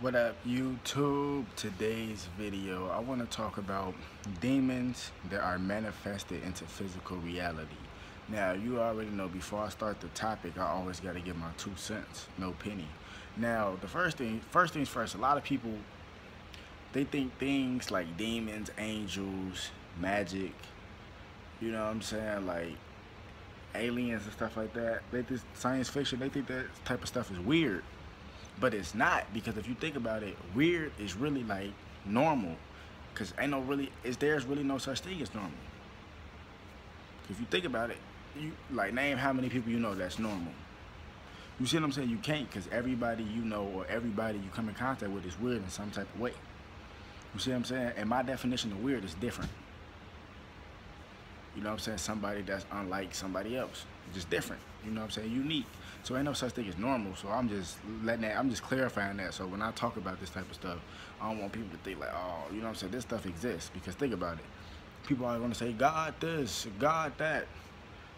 What up YouTube? Today's video I want to talk about demons that are manifested into physical reality. Now you already know before I start the topic I always got to give my two cents, no penny. Now the first thing first things first, a lot of people they think things like demons, angels, magic, you know what I'm saying, like aliens and stuff like that. They think science fiction, they think that type of stuff is weird. But it's not because if you think about it, weird is really like normal. Cause ain't no really, is there's really no such thing as normal. If you think about it, you like name how many people you know that's normal. You see what I'm saying? You can't because everybody you know or everybody you come in contact with is weird in some type of way. You see what I'm saying? And my definition of weird is different. You know what I'm saying? Somebody that's unlike somebody else. Just different. You know what I'm saying? Unique. So ain't no such thing as normal. So I'm just letting that, I'm just clarifying that. So when I talk about this type of stuff, I don't want people to think like, oh, you know what I'm saying? This stuff exists. Because think about it. People want to say, God this, God that.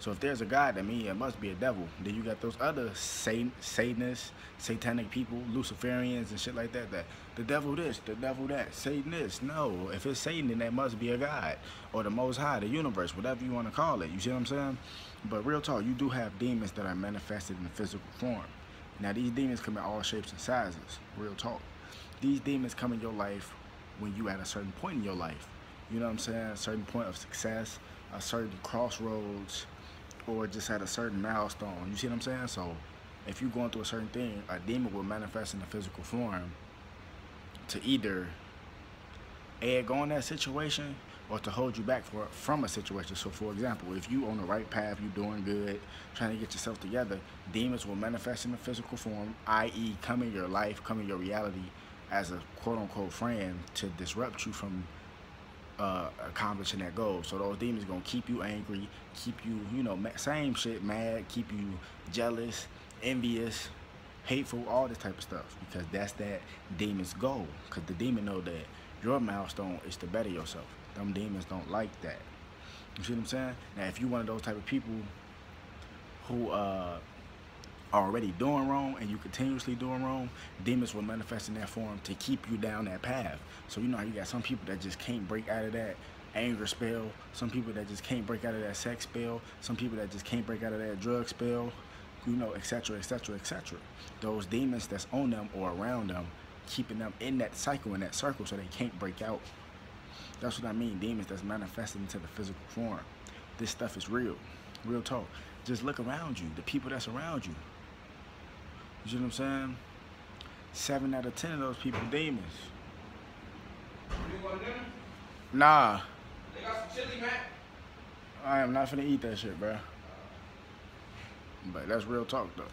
So if there's a God, that means it must be a devil. Then you got those other Satan, Satanists, satanic people, Luciferians and shit like that. That the devil this, the devil that, Satan this. No, if it's Satan, then that must be a God or the Most High, the universe, whatever you want to call it. You see what I'm saying? But real talk, you do have demons that are manifested in physical form. Now these demons come in all shapes and sizes. Real talk. These demons come in your life when you at a certain point in your life. You know what I'm saying? A certain point of success, a certain crossroads or just at a certain milestone. You see what I'm saying? So if you're going through a certain thing, a demon will manifest in a physical form to either egg on that situation or to hold you back for, from a situation. So for example, if you on the right path, you're doing good, trying to get yourself together, demons will manifest in a physical form, i.e. come in your life, come in your reality as a quote unquote friend to disrupt you from uh, accomplishing that goal. So those demons gonna keep you angry, keep you, you know, same shit, mad, keep you jealous, envious, hateful, all this type of stuff. Because that's that demon's goal. Because the demon know that your milestone is to better yourself. Them demons don't like that. You see what I'm saying? Now, if you one of those type of people who uh, already doing wrong and you continuously doing wrong, demons will manifest in that form to keep you down that path. So you know how you got some people that just can't break out of that anger spell, some people that just can't break out of that sex spell, some people that just can't break out of that drug spell, you know, etc., etc., etc. Those demons that's on them or around them, keeping them in that cycle, in that circle, so they can't break out. That's what I mean, demons that's manifesting into the physical form. This stuff is real, real talk. Just look around you, the people that's around you. You see what I'm saying? Seven out of ten of those people demons. Nah. They got some chili, man. I am not finna eat that shit, bro. But that's real talk, though.